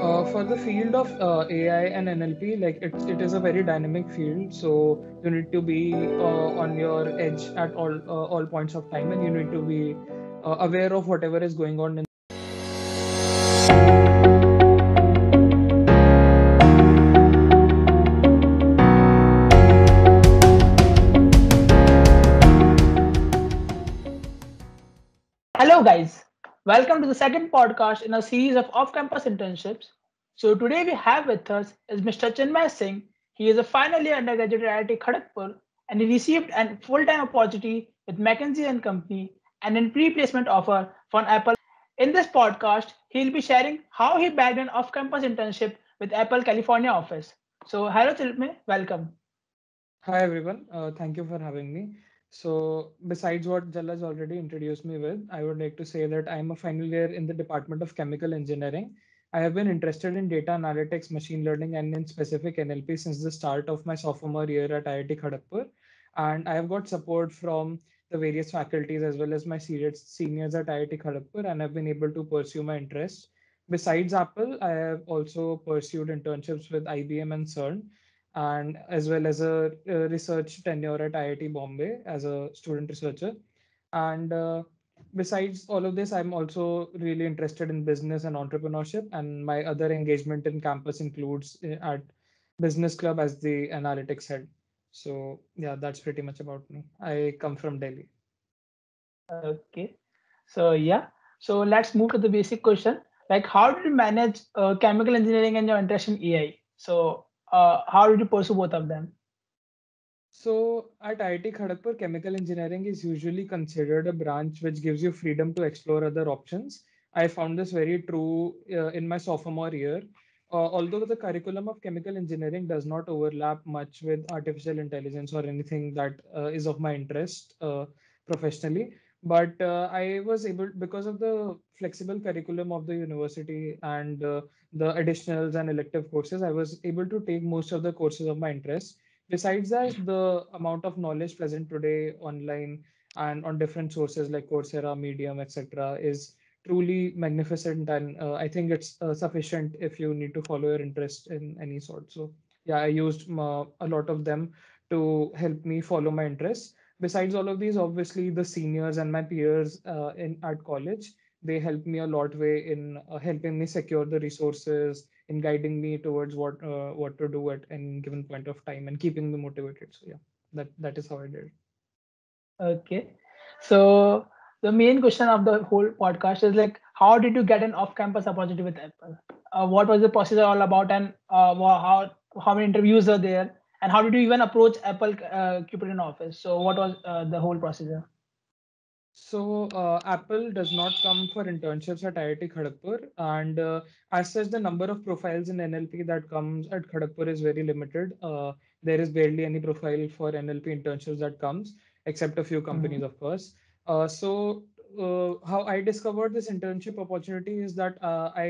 Uh, for the field of uh, AI and NLP, like it, it is a very dynamic field, so you need to be uh, on your edge at all uh, all points of time, and you need to be uh, aware of whatever is going on in Welcome to the second podcast in a series of off-campus internships. So today we have with us is Mr. Chinmay Singh. He is a final year undergraduate at IIT Kharagpur and he received a full-time opportunity with McKinsey and Company and a pre-placement offer from Apple. In this podcast, he'll be sharing how he bagged an off-campus internship with Apple California office. So hello, Chinmay. Welcome. Hi everyone, uh, thank you for having me. So, besides what Jalaj already introduced me with, I would like to say that I'm a final year in the Department of Chemical Engineering. I have been interested in data analytics, machine learning, and in specific NLP since the start of my sophomore year at IIT Kharagpur. And I have got support from the various faculties as well as my seniors, seniors at IIT Kharagpur, and I've been able to pursue my interests. Besides Apple, I have also pursued internships with IBM and CERN and as well as a, a research tenure at IIT Bombay as a student researcher. And uh, besides all of this, I'm also really interested in business and entrepreneurship. And my other engagement in campus includes uh, at Business Club as the analytics head. So yeah, that's pretty much about me. I come from Delhi. Okay. So yeah. So let's move to the basic question. Like, how did you manage uh, chemical engineering and your interest in AI? So uh, how did you pursue both of them? So at IIT Kharagpur, chemical engineering is usually considered a branch which gives you freedom to explore other options. I found this very true uh, in my sophomore year. Uh, although the curriculum of chemical engineering does not overlap much with artificial intelligence or anything that uh, is of my interest uh, professionally, but uh, I was able because of the flexible curriculum of the university and uh, the additionals and elective courses, I was able to take most of the courses of my interest. Besides that, the amount of knowledge present today online and on different sources like Coursera, Medium, etc., is truly magnificent, and uh, I think it's uh, sufficient if you need to follow your interest in any sort. So yeah, I used uh, a lot of them to help me follow my interests besides all of these, obviously the seniors and my peers uh, in at college, they helped me a lot way in uh, helping me secure the resources, in guiding me towards what uh, what to do at any given point of time, and keeping me motivated. So yeah, that that is how I did. Okay. So the main question of the whole podcast is like, how did you get an off-campus opportunity with Apple? Uh, what was the process all about, and uh, how how many interviews are there? And how did you even approach apple uh, cupertino office? So what was uh, the whole procedure? So uh, apple does not come for internships at iit kharagpur. And uh, as such the number of profiles in nlp that comes at kharagpur is very limited. Uh, there is barely any profile for nlp internships that comes except a few companies mm-hmm. of course. Uh, so how i discovered this internship opportunity is that i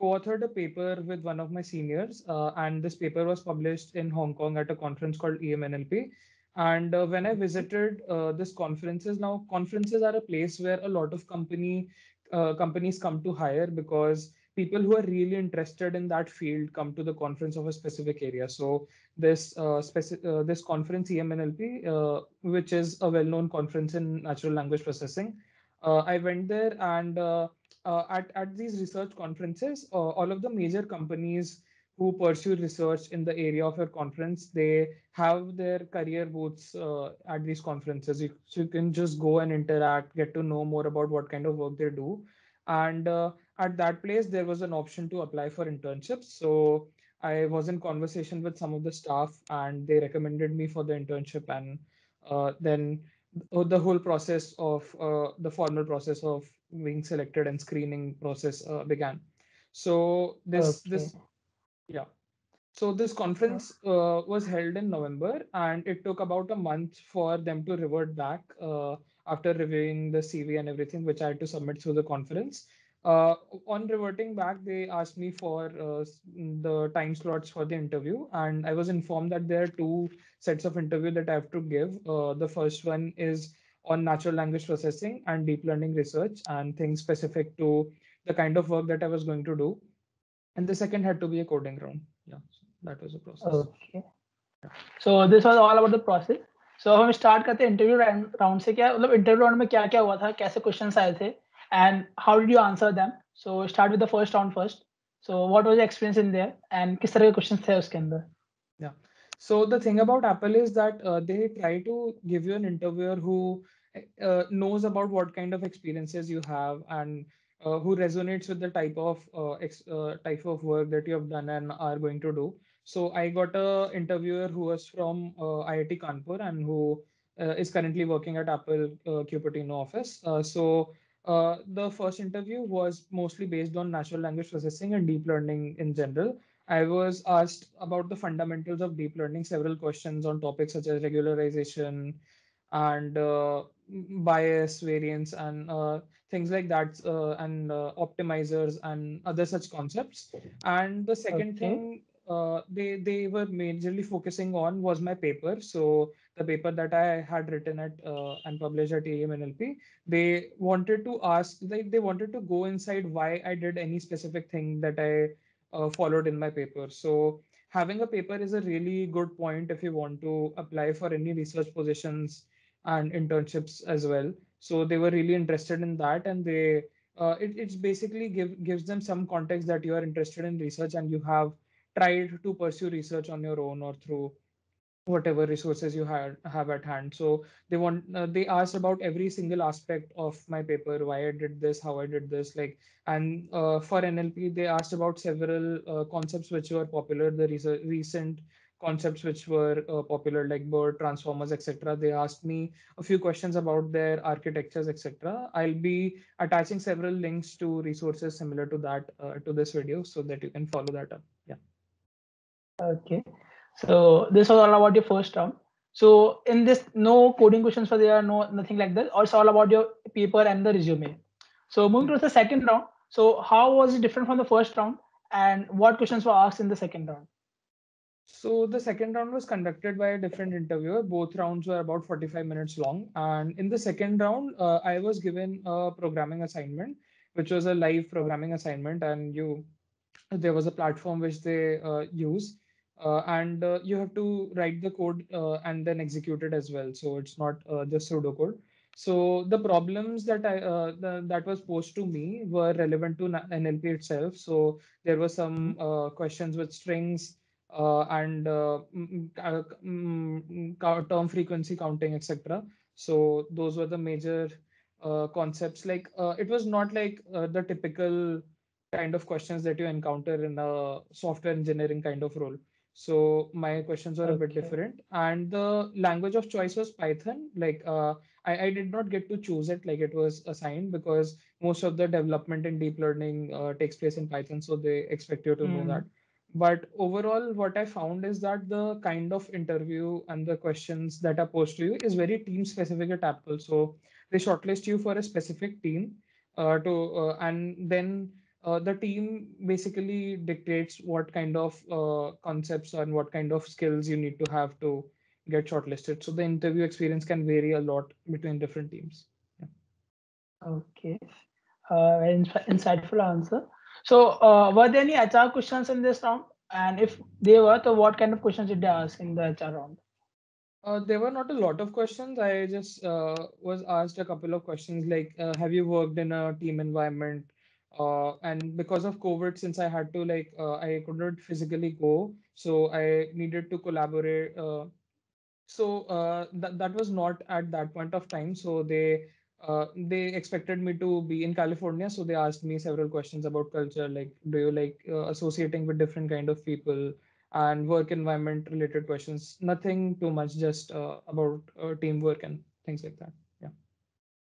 co-authored a paper with one of my seniors, uh, and this paper was published in Hong Kong at a conference called EMNLP. And uh, when I visited uh, this conferences, now conferences are a place where a lot of company uh, companies come to hire because people who are really interested in that field come to the conference of a specific area. So this uh, speci- uh, this conference EMNLP, which is a well-known conference in natural language processing, I went there and uh, at, at these research conferences, uh, all of the major companies who pursue research in the area of your conference, they have their career booths uh, at these conferences. You, so you can just go and interact, get to know more about what kind of work they do. And uh, at that place, there was an option to apply for internships. So I was in conversation with some of the staff and they recommended me for the internship. And uh, then the whole process of uh, the formal process of being selected and screening process uh, began. So this okay. this yeah. So this conference uh, was held in November, and it took about a month for them to revert back uh, after reviewing the CV and everything, which I had to submit through the conference. Uh, on reverting back, they asked me for uh, the time slots for the interview, and I was informed that there are two sets of interview that I have to give. Uh, the first one is on natural language processing and deep learning research and things specific to the kind of work that I was going to do. and the second had to be a coding round. Yeah, so that was the process. Okay. So this was all about the process. So हम start करते हैं interview round से क्या मतलब interview round में क्या क्या हुआ था कैसे questions आए थे and how did you answer them? So start with the first round first. So what was your experience in there and किस तरह के questions थे उसके अंदर? Yeah. So the thing about Apple is that uh, they try to give you an interviewer who uh, knows about what kind of experiences you have and uh, who resonates with the type of uh, ex- uh, type of work that you have done and are going to do. So I got a interviewer who was from uh, IIT Kanpur and who is currently working at Apple Cupertino office. So the first interview was mostly based on natural language processing and deep learning in general. I was asked about the fundamentals of deep learning, several questions on topics such as regularization and uh, bias, variance, and uh, things like that, uh, and uh, optimizers and other such concepts. And the second Okay. thing uh, they they were majorly focusing on was my paper. So the paper that I had written at uh, and published at EMNLP, they wanted to ask, like they wanted to go inside why I did any specific thing that I uh, followed in my paper. So having a paper is a really good point if you want to apply for any research positions and internships as well. So they were really interested in that, and they uh, it, it's basically give gives them some context that you are interested in research and you have tried to pursue research on your own or through whatever resources you had have at hand so they want uh, they asked about every single aspect of my paper why i did this how i did this like and uh, for nlp they asked about several uh, concepts which were popular the recent concepts which were uh, popular like BERT transformers etc they asked me a few questions about their architectures etc i'll be attaching several links to resources similar to that uh, to this video so that you can follow that up yeah Okay. So this was all about your first round. So in this, no coding questions for there, no nothing like that. It's all about your paper and the resume. So moving to the second round. So how was it different from the first round, and what questions were asked in the second round? So the second round was conducted by a different interviewer. Both rounds were about 45 minutes long. And in the second round, uh, I was given a programming assignment, which was a live programming assignment. And you, there was a platform which they uh, use, uh, and uh, you have to write the code uh, and then execute it as well. So it's not uh, just pseudocode. So the problems that I uh, the, that was posed to me were relevant to NLP itself. So there were some uh, questions with strings and uh, mm, mm, uh, mm, mm, term frequency counting, etc. So those were the major uh, concepts. Like uh, it was not like uh, the typical kind of questions that you encounter in a software engineering kind of role. So my questions were a bit different, and the language of choice was Python. Like uh, I, I did not get to choose it, like it was assigned because most of the development in deep learning uh, takes place in Python, so they expect you to know that Mm, but overall what i found is that the kind of interview and the questions that are posed to you is very team specific at apple so they shortlist you for a specific team uh, to uh, and then uh, the team basically dictates what kind of uh, concepts and what kind of skills you need to have to get shortlisted so the interview experience can vary a lot between different teams yeah. okay. Uh, insightful answer. So uh, were there any HR questions in this round? And if they were, so what kind of questions did they ask in the HR round? Uh, there were not a lot of questions. I just uh, was asked a couple of questions like, uh, have you worked in a team environment? Uh, and because of COVID, since I had to like, uh, I couldn't physically go, so I needed to collaborate. So that that was not at that point of time. So they uh, they expected me to be in California. So they asked me several questions about culture, like do you like uh, associating with different kind of people and work environment related questions. Nothing too much, just uh, about uh, teamwork and things like that. Yeah,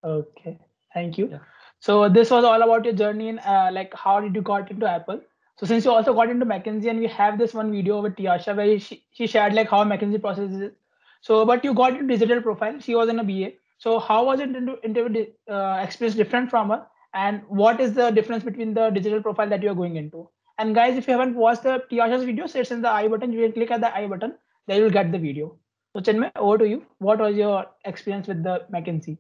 Okay, thank you. yeah. So this was all about your journey in uh, like how did you got into Apple? So since you also got into McKinsey and we have this one video with Tiasha where she, she shared like how McKinsey process is. So but you got into digital profile. She was in a BA. So how was it interview uh, experience different from her? And what is the difference between the digital profile that you are going into? And guys, if you haven't watched the Tiasha's video, it's in the I button. You can click at the I button. There you'll get the video. So Chinmay, over to you. What was your experience with the McKinsey?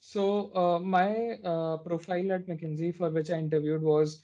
So uh, my uh, profile at McKinsey for which I interviewed was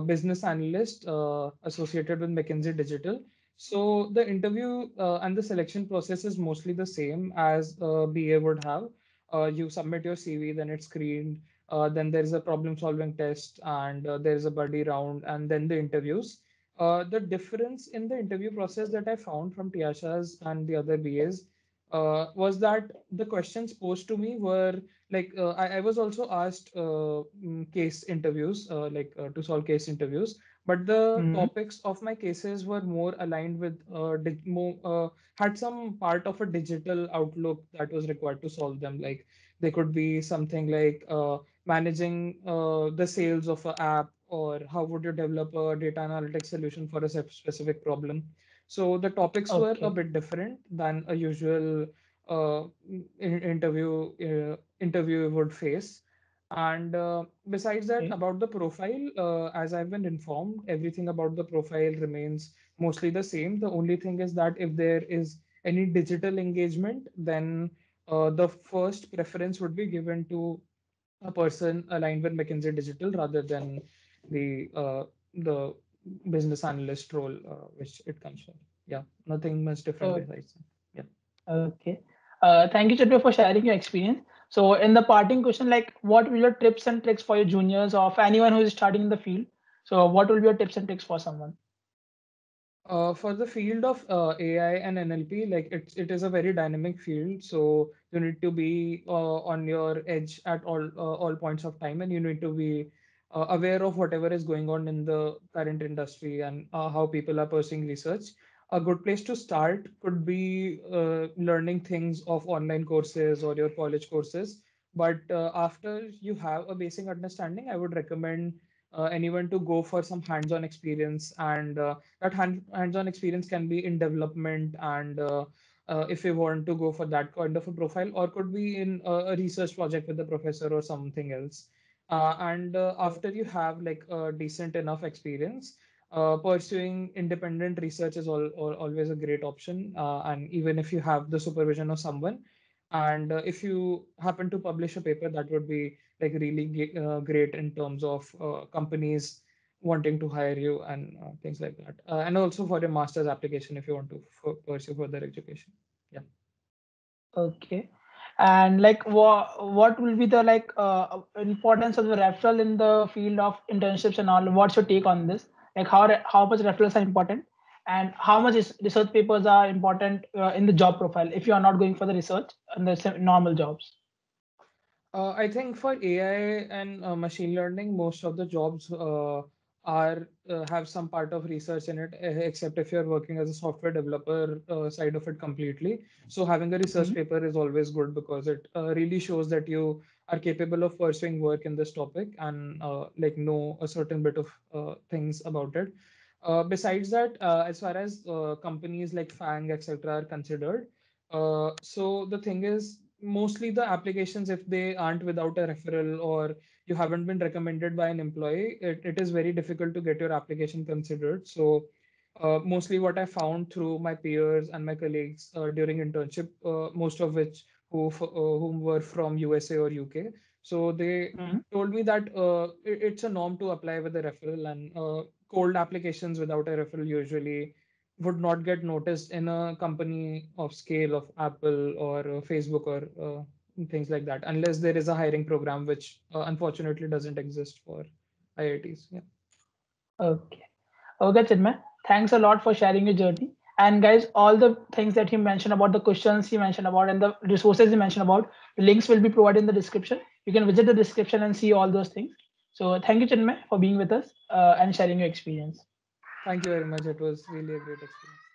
business analyst uh, associated with McKinsey Digital. So the interview uh, and the selection process is mostly the same as a BA would have. Uh, you submit your CV, then it's screened, uh, then there is a problem solving test, and uh, there is a buddy round, and then the interviews. Uh, the difference in the interview process that I found from Tiasha's and the other BAs uh, was that the questions posed to me were like uh, I, I was also asked uh, mm, case interviews uh, like uh, to solve case interviews but the hmm topics of my cases were more aligned with uh, dig- more, uh, had some part of a digital outlook that was required to solve them. Like they could be something like uh, managing uh, the sales of an app or how would you develop a data analytics solution for a specific problem. So the topics were a bit different than a usual uh, interview uh, interview would face. And uh, besides that, Okay. about the profile, uh, as I've been informed, everything about the profile remains mostly the same. The only thing is that if there is any digital engagement, then uh, the first preference would be given to a person aligned with McKinsey Digital rather than the uh, the business analyst role, uh, which it comes from. Yeah, nothing much different Oh, besides that. Yeah. okay. Uh, thank you, Chatru, for sharing your experience. So, in the parting question, like, what will your tips and tricks for your juniors or for anyone who is starting in the field? So, what will be your tips and tricks for someone? Uh, for the field of uh, AI and NLP, like it, it is a very dynamic field. So you need to be uh, on your edge at all uh, all points of time, and you need to be uh, aware of whatever is going on in the current industry and uh, how people are pursuing research. A good place to start could be uh, learning things of online courses or your college courses. But uh, after you have a basic understanding, I would recommend uh, anyone to go for some hands-on experience and uh, that hand, hands-on experience can be in development and uh, uh, if you want to go for that kind of a profile or could be in a, research project with the professor or something else and after you have like a decent enough experience uh, pursuing independent research is all, all, always a great option uh, and even if you have the supervision of someone and uh, if you happen to publish a paper that would be like really ge- uh, great in terms of uh, companies wanting to hire you and uh, things like that. And also for your master's application if you want to f- pursue further education. Yeah. Okay. And like, what what will be the like importance of the referral in the field of internships and all? What's your take on this? Like, how re- how much referrals are important, and how much is research papers are important uh, in the job profile if you are not going for the research and the normal jobs? Uh, I think for AI and uh, machine learning, most of the jobs uh, are uh, have some part of research in it, eh, except if you're working as a software developer uh, side of it completely. So having a research Mhm. paper is always good because it uh, really shows that you are capable of pursuing work in this topic and uh, like know a certain bit of uh, things about it. Uh, besides that, uh, as far as uh, companies like FAANG, etc., are considered, uh, so the thing is, mostly the applications, if they aren't without a referral or you haven't been recommended by an employee, it, it is very difficult to get your application considered. So mostly what I found through my peers and my colleagues during internship, most of which who f- uh, whom were from USA or UK, so they Mhm. told me that uh, it- it's a norm to apply with a referral and uh, cold applications without a referral usually would not get noticed in a company of scale of Apple or uh, Facebook or uh, things like that, unless there is a hiring program, which uh, unfortunately doesn't exist for IITs. Yeah. Okay. Okay, Chinmay. Thanks a lot for sharing your journey. And guys, all the things that he mentioned about the questions he mentioned about and the resources he mentioned about, the links will be provided in the description. You can visit the description and see all those things. So thank you, Chinmay, for being with us uh, and sharing your experience. Thank you very much. It was really a great experience.